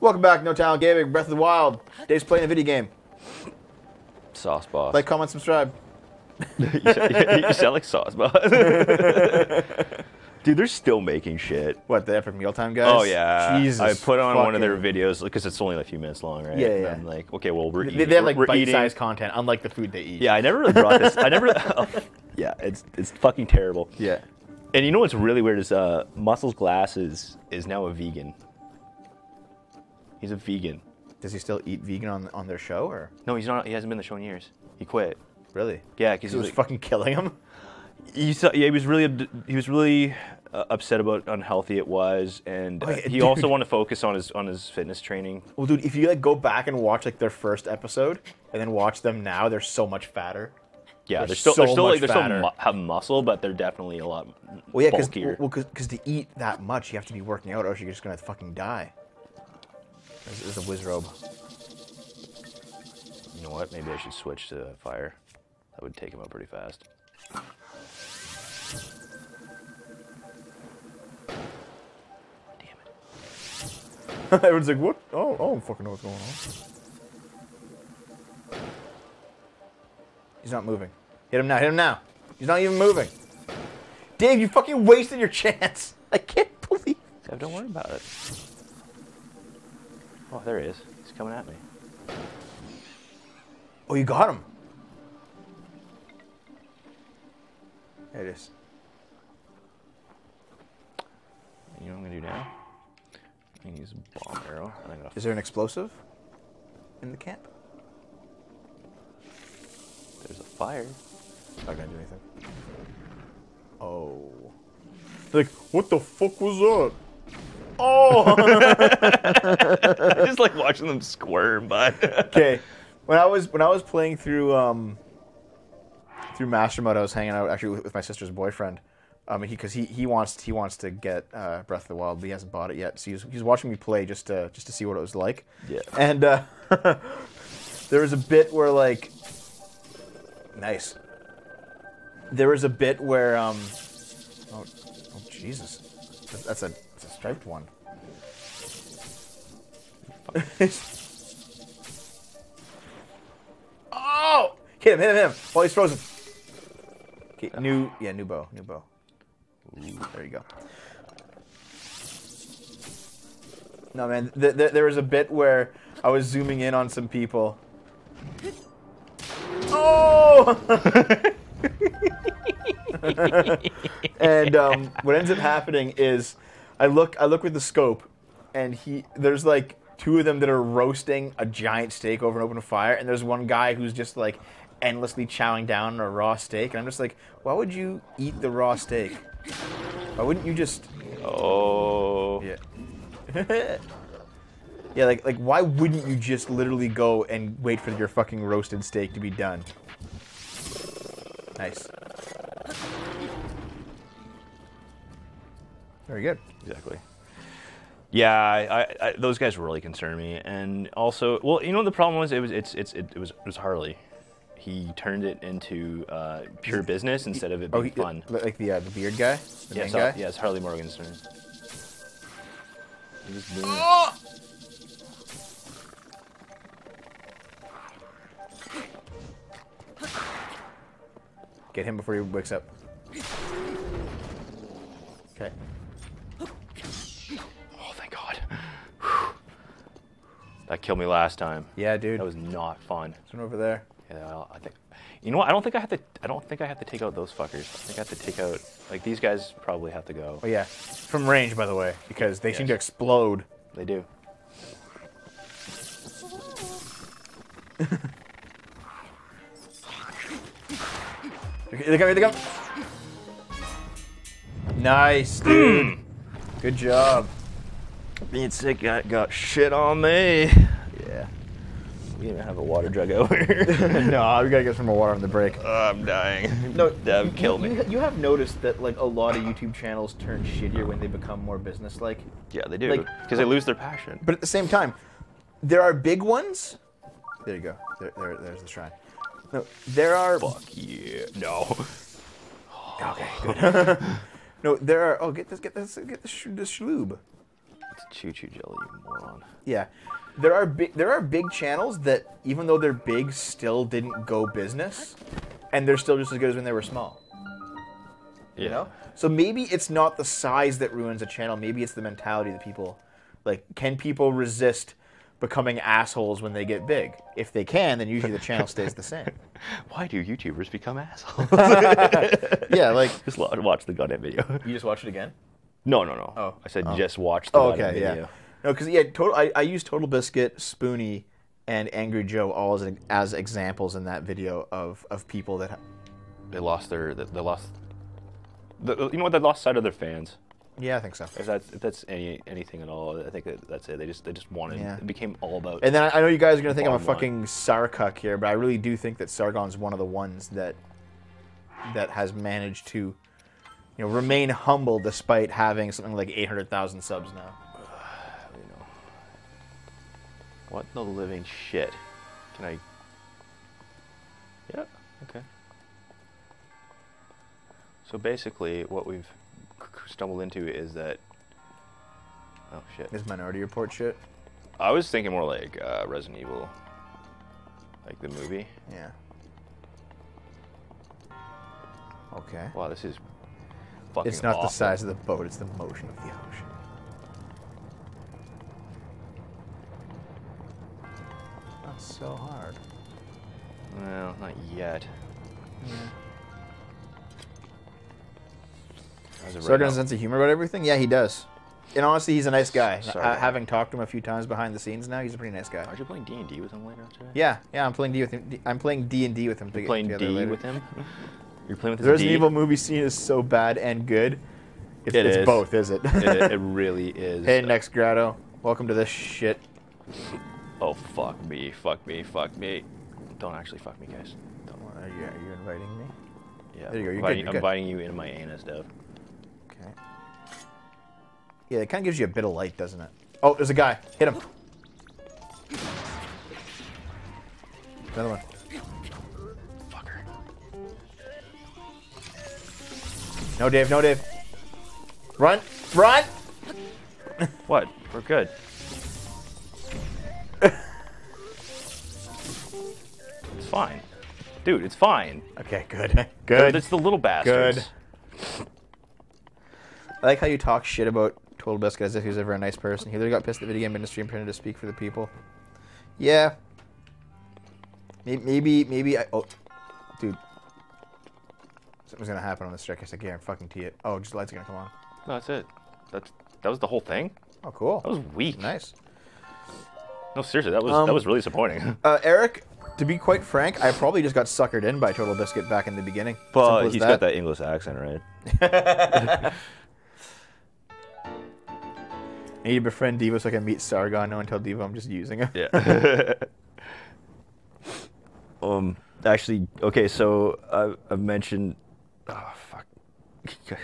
Welcome back, No Talent Gaming, Breath of the Wild. Dave's playing a video game. Sauce boss. Like, comment, subscribe. you, sound, you sound like sauce boss. Dude, they're still making shit. What, the Epic Mealtime guys? Oh yeah, Jesus. I put on one of their videos because it's only like a few minutes long, right? Yeah, And yeah. I'm like, okay, well we're They, eating. they have like we're bite-sized content, unlike the food they eat. Yeah, I never really brought this. I never. yeah, it's it's fucking terrible. Yeah. And you know what's really weird is uh, Muscles Glasses is now a vegan. He's a vegan. Does he still eat vegan on on their show, or No, he's not. He hasn't been on the show in years. He quit. really? Yeah, because He was fucking killing him. he saw, yeah, he was really he was really uh, upset about how unhealthy it was, and Oh, yeah, he dude. also wanted to focus on his on his fitness training. Well, dude, if you like go back and watch like their first episode and then watch them now, they're so much fatter. Yeah, They're they're still so they're still like they're still mu- have muscle, but they're definitely a lot Well, yeah, because well, because to eat that much, you have to be working out, or else you're just gonna fucking die. This is a Wizzrobe. you know what? Maybe I should switch to fire. That would take him out pretty fast. Damn it. Everyone's like, what? Oh, oh, I don't fucking know what's going on. He's not moving. Hit him now, hit him now. He's not even moving. Dave, you fucking wasted your chance. I can't believe. Dev, don't worry about it. Oh, there he is. He's coming at me. Oh, you got him. There it is. You know what I'm gonna do now? I'm gonna use a bomb arrow. And I'm gonna Is there an explosive in the camp? There's a fire. Not gonna do anything. Oh. Like, what the fuck was that? Oh! I just like watching them squirm, but okay. When I was when I was playing through um through Master Mode, I was hanging out actually with, with my sister's boyfriend. Um, because he, he wants he wants to get uh, Breath of the Wild, but he hasn't bought it yet. So he's he was watching me play just to just to see what it was like. Yeah. And uh, there was a bit where like, nice. There was a bit where um, oh, oh Jesus, that's a striped one. oh, hit him, hit him, hit him while he's frozen. Okay, new, yeah, new bow, new bow. There you go. No, man, th- th- there was a bit where I was zooming in on some people. Oh! and um, what ends up happening is, I look, I look with the scope, and he, there's like two of them that are roasting a giant steak over an open fire, and there's one guy who's just like endlessly chowing down on a raw steak, and I'm just like, why would you eat the raw steak? Why wouldn't you just? oh, Yeah. yeah, like like why wouldn't you just literally go and wait for your fucking roasted steak to be done? Nice. Very good. exactly. Yeah, I, I, those guys really concern me, and also, well, you know, the problem was it was it's it's it, it was it was Harley. He turned it into uh, pure business instead of it being he- fun. like the uh, the beard guy, the Yeah, main so, guy. yeah, it's Harley Morgan's turn. Get him before he wakes up. Okay. That killed me last time. Yeah, dude. That was not fun. This one over there. Yeah, I- I think. You know what? I don't think I have to. I don't think I have to take out those fuckers. I think I have to take out. Like these guys probably have to go. Oh yeah, from range, by the way, because they seem to explode. They do. They come, here they come. Nice, dude. Good job. Being sick got, got shit on me. Yeah. We even have a water jug over here. no, we gotta get some more water on the break. Oh, I'm dying. No, you- kill me. You have noticed that like a lot of YouTube channels turn shittier when they become more business-like. Yeah, they do. Like- Because they lose their passion. But at the same time, there are big ones. There you go. There, there there's the shrine. No, there are. Fuck yeah. No. Okay, good. no, there are. Oh, get this, get this, get the, sh- the shloob. Chuchu jelly, you moron. Yeah, there are big there are big channels that even though they're big, still didn't go business, and they're still just as good as when they were small. Yeah. You know, so maybe it's not the size that ruins a channel. Maybe it's the mentality that people like. Can people resist becoming assholes when they get big? If they can, then usually the channel stays the same. Why do YouTubers become assholes? Yeah, like just watch the goddamn video. you just watch it again. No, no, no. Oh. I said oh. just watch the Oh, okay, video. yeah. No, because yeah, total. I, I used Total Biscuit, Spoony, and Angry Joe all as as examples in that video of of people that. They lost their. They they lost. The, you know what? They lost sight of their fans. Yeah, I think so. If that's if that's any anything at all, I think that that's it. They just they just wanted. Yeah. It became all about. And then I I know you guys are gonna think I'm a fucking Sarcuck here, but I really do think that Sargon's one of the ones that that has managed to, you know, remain humble despite having something like 800,000 subs now. you know. What the living shit? Can I? Yeah. Okay. So basically, what we've stumbled into is that. Oh shit! This Minority Report shit. I was thinking more like uh, Resident Evil, like the movie. Yeah. Okay. Wow, this is fucking. It's not the size of the boat; it's the motion of the ocean. Not so hard. Well, not yet. As of right Sargon has a now- sense of humor about everything. Yeah, he does. And honestly, he's a nice guy. Sargon. Uh, having talked to him a few times behind the scenes now, he's a pretty nice guy. Aren't you playing D and D with him later today? Yeah, yeah, I'm playing D with him. D- I'm playing D and D with him. To You're get playing together D later. with him. You're playing with The his Resident D. Evil movie scene is so bad and good. It's, It it's is. both, is it? it, it really is. hey, next Grotto, welcome to this shit. Oh fuck me, fuck me, fuck me. Don't actually fuck me, guys. Don't. Are you, are you inviting me? Yeah. There you go, you're I'm good, inviting, you're I'm inviting you into my anus, Dev. Okay. Yeah, it kind of gives you a bit of light, doesn't it? Oh, there's a guy. Hit him. Another one. No, Dave. No, Dave. Run. Run. What? We're good. it's fine. Dude, it's fine. Okay, good. Good. It's the little bastards. Good. I like how you talk shit about Total Biscuit as if he was ever a nice person. He literally got pissed at the video game industry and pretended to speak for the people. Yeah. May- Maybe, maybe I. Oh, dude. Something's gonna happen on the track. I said, "Garen, fucking tee it." Oh, just the lights are gonna come on. No, that's it. That's that was the whole thing. Oh, cool. That was weak. nice. No, seriously, that was Um, that was really disappointing. Uh, Eric, to be quite frank, I probably just got suckered in by Total Biscuit back in the beginning. But as he's got that English accent, right? I need to befriend Devo so I can meet Sargon. No one tell Devo I'm just using him. Yeah. um. Actually, okay. So I, I've mentioned. Oh fuck.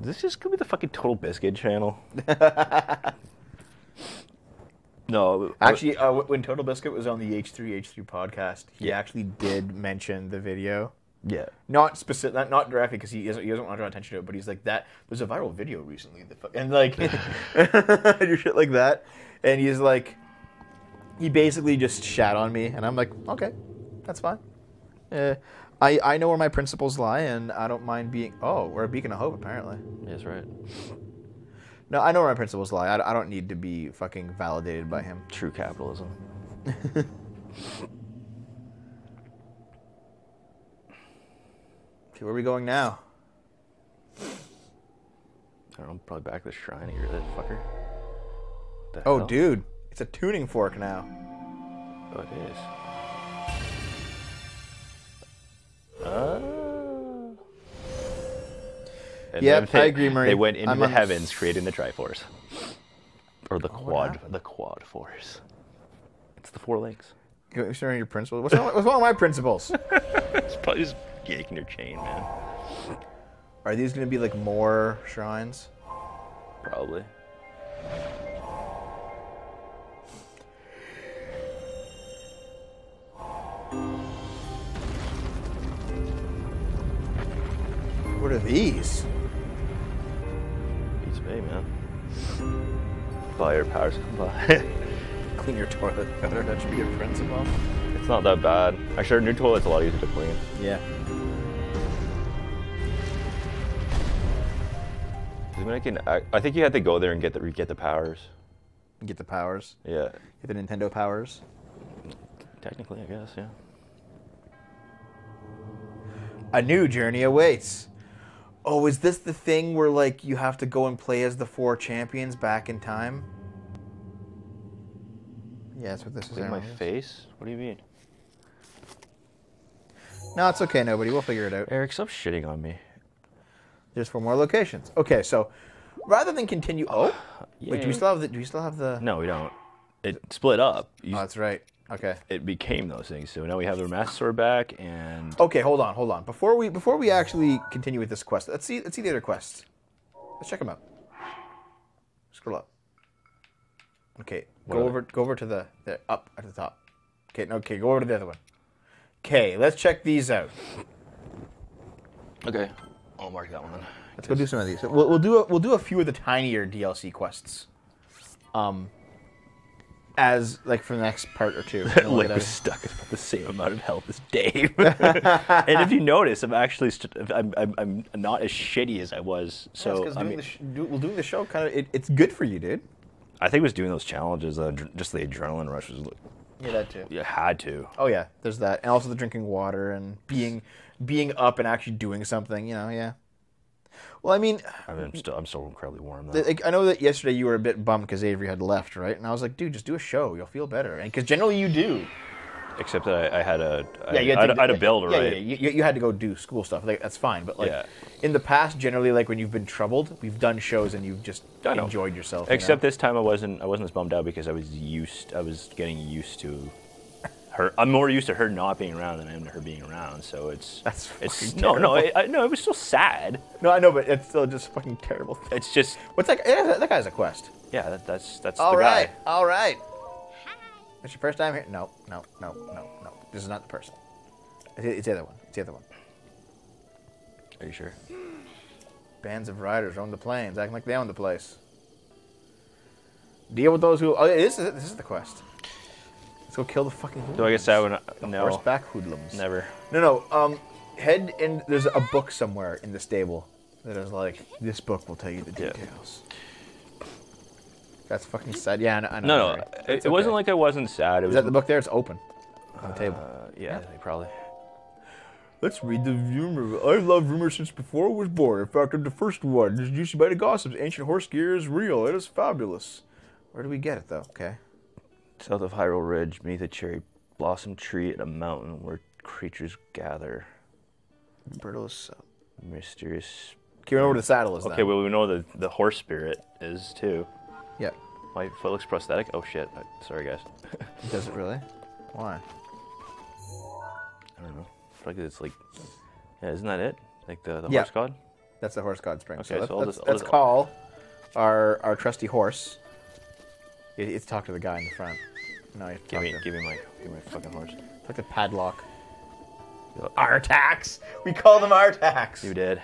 This is gonna be the fucking Total Biscuit channel. no. Actually, uh, when Total Biscuit was on the H3H3 podcast, he Yeah. actually did mention the video. Yeah. Not specific, not, not directly because he doesn't, he doesn't want to draw attention to it, but he's like that. There's a viral video recently, that fu-" and like, do shit like that, and he's like, he basically just shat on me, and I'm like, okay, that's fine. Uh, I I know where my principles lie, and I don't mind being. Oh, we're a beacon of hope, apparently. That's right. No, I know where my principles lie. I, I don't need to be fucking validated by him. True capitalism. Okay, where are we going now? I don't know. Probably back to the shrine here, that fucker. The Oh, hell? dude, it's a tuning fork now. Oh, it is. Uh, and Yep, then I agree, Murray. They went into I'm the heavens, creating the Triforce, or the quad, happened? the Quad Force. It's the four links. You're sharing your principles. What's wrong, what's wrong with my principles? It's probably just yanking your chain, man. Are these going to be like more shrines? Probably. What are these? Beats me, man. Fire powers come by. Clean your toilet better. That should be your principle. it's not that bad. Actually, our new toilet's a lot easier to clean. Yeah. I mean, I can. I, think you have to go there and get the get the powers. Get the powers. Yeah, Get the Nintendo powers. technically, I guess. Yeah. A new journey awaits. Oh, is this the thing where like you have to go and play as the four champions back in time? Yeah, that's what this is. My face. What do you mean? No, it's okay, nobody. We'll figure it out. Eric, stop shitting on me. There's four more locations. Okay, so rather than continue, oh, wait, do we still have the? Do we still have the? No, we don't. It split up. You, Oh, that's right. Okay. it became those things. So now we have the Master Sword back, and Okay, hold on, hold on. Before we before we actually continue with this quest, let's see let's see the other quests. Let's check them out. Scroll up. Okay, What go they? over go over to the, the up at the top. Okay, no, okay, go over to the other one. Okay, let's check these out. okay, I'll mark that one. Then. Let's go do some of these. We'll, we'll do a, we'll do a few of the tinier DLC quests. Um, as like for the next part or two. Lick was stuck at about the same amount of health as Dave. and if you notice, I'm actually st- I'm, I'm, I'm not as shitty as I was. Yeah, it's I doing mean, the sh- do, well, doing the show kind of it, it's good for you, dude. I think it was doing those challenges. Uh, dr- just the adrenaline rush was. Yeah, that too. You had to. Oh yeah, there's that, and also the drinking water and being being up and actually doing something. You know, yeah. Well, I mean, I mean, I'm mm, still I'm still incredibly warm though. I know that yesterday you were a bit bummed because Avery had left, right? And I was like, dude, just do a show. You'll feel better. And because generally you do. Except that I, I had a I, Yeah, you had, to, I had a build yeah, right. Yeah, you, you had to go do school stuff. Like that's fine. But like Yeah. in the past, generally, like when you've been troubled, we've done shows and you've just I enjoyed yourself. you know? Except this time I wasn't I wasn't as bummed out because I was used I was getting used to her. I'm more used to her not being around than I am to her being around. So it's That's it's no no terrible. I, no it was still sad. no, I know, but it's still just fucking terrible. It's just What's that? Yeah, that, guy's a quest. yeah that, that's that's All the right, guy. all right. It's your first time here? No, no, no, no, no. This is not the person. It's, it's the other one. It's the other one. Are you sure? Bands of riders own the plains, acting like they own the place. Deal with those who. Oh, this is this is the quest. Let's go kill the fucking. hoodlums. So I guess I would The no horseback hoodlums. never. No, no. Um, head and There's a book somewhere in the stable that is like this book will tell you the Yeah. details. That's fucking sad. Yeah, I know. I know No, no, Mary. it, it wasn't like I wasn't sad. It was Is that the book there? It's open on the table. Uh, yeah, probably. Let's read the rumor. I've loved rumors since before I was born. In fact, I'm the first one. Introduced you by the gossips. Ancient horse gear is real. It is fabulous. Where do we get it, though? Okay. South of Hyrule Ridge, beneath a cherry blossom tree at a mountain where creatures gather. Bertle. Uh, Mysterious. okay, we know where the saddle is. Okay, then. well we know the the horse spirit is too. Yeah. My foot looks prosthetic. Oh shit! Uh, Sorry guys. Does it really? Why? I don't know. I feel like it's like, yeah, isn't that it? Like the, the Yeah. horse god. That's the horse god spring. Okay, so, let, so I'll let's, just- I'll let's just- call our our trusty horse. It, it's talk to the guy in the front. No, you have to Give talk me, to him. give me my, give me my fucking horse. Talk to Padlock. You Artax. We call them Artax. You did.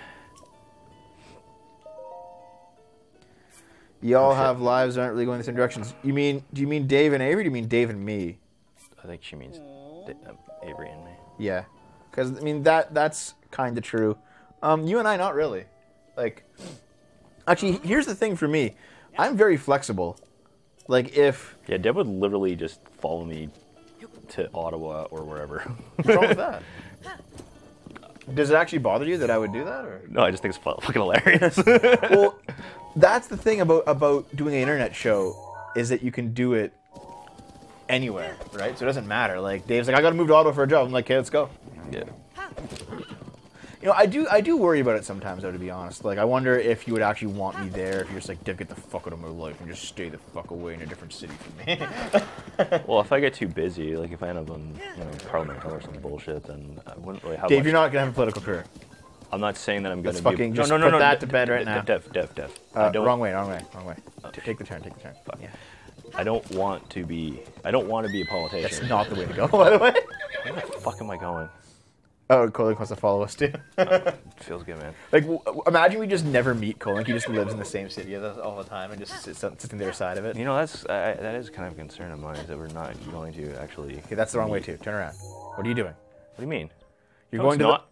Y'all Oh, have lives that aren't really going in the same directions. You mean? Do you mean Dave and Avery? Do you mean Dave and me? I think she means Da- um, Avery and me. Yeah, because I mean that that's kind of true. Um, you and I, not really. Like, actually, here's the thing for me. I'm very flexible. Like, if Yeah, Dev would literally just follow me to Ottawa or wherever. what's wrong with that? Does it actually bother you that I would do that? Or? no, I just think it's fucking hilarious. well, that's the thing about about doing an internet show is that you can do it anywhere, right? So it doesn't matter. Like Dave's like, I got to move to Ottawa for a job. I'm like, okay, let's go. yeah. You know, I do I do worry about it sometimes, though. To be honest, like I wonder if you would actually want me there. If you're just like, get the fuck out of my life and just stay the fuck away in a different city from me. Well, if I get too busy, like if I end up on you know Parliament Hill or some bullshit, then I wouldn't really have. Dave, much- you're not gonna have a political career. I'm not saying that I'm going to be. fucking no, just no, no, put no, that to bed right now. Def, def, def. Uh, wrong way, wrong way, wrong way. T- Take the turn, take the turn. Fuck. Yeah. I don't want to be. I don't want to be a politician. That's not the way to go, by the way. Where the fuck am I going? Oh, Kolink wants to follow us too. Feels good, man. like, w- imagine we just never meet Kolink. He just lives in the same city all the time and just sits, sits on the other side of it. You know, that's I, that is kind of a concern of mine is that we're not going to actually. Okay, that's the wrong way too. Turn around. What are you doing? What do you mean? You're No, going it's to not.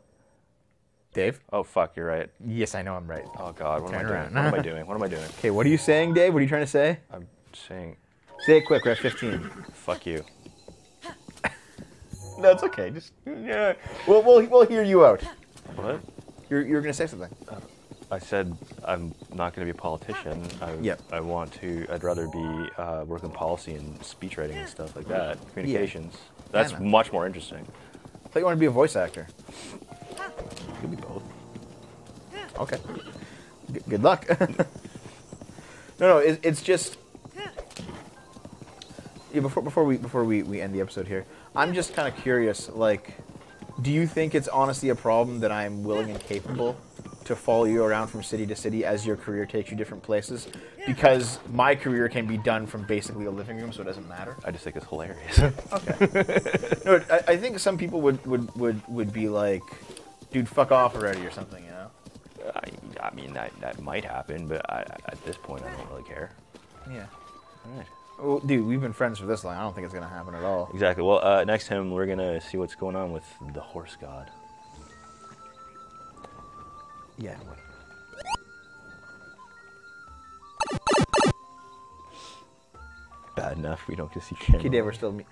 the... Dave? Oh fuck, you're right. Yes, I know I'm right. Oh god, what am I Turn doing? What am I doing? What am I doing? Okay, what are you saying, Dave? What are you trying to say? I'm saying, Say it quick. We're at 15. fuck you. No, it's okay. Just yeah. We'll we'll, we'll hear you out. What? You're you're gonna say something. I said I'm not going to be a politician. I, Yep. I want to. I'd rather be uh, working policy and speech writing and stuff like that. Communications. That's man. much more interesting. I thought you wanted to be a voice actor. Could be both. Okay. G- good luck. no, no. It, it's just. Yeah, before before we before we, we end the episode here, I'm just kind of curious. Like, do you think it's honestly a problem that I'm willing and capable to follow you around from city to city as your career takes you different places? Because my career can be done from basically a living room, so it doesn't matter. I just think it's hilarious. okay. No, I, I think some people would, would, would, would be like, dude, fuck off already or something, you know? I, I mean, that, that might happen, but I, at this point, I don't really care. Yeah. All right. Well, dude, we've been friends for this long. I don't think it's gonna happen at all. Exactly. Well, uh, next time we're gonna see what's going on with the horse god. Yeah. What? Bad enough we don't get to see. Dave, we're still me-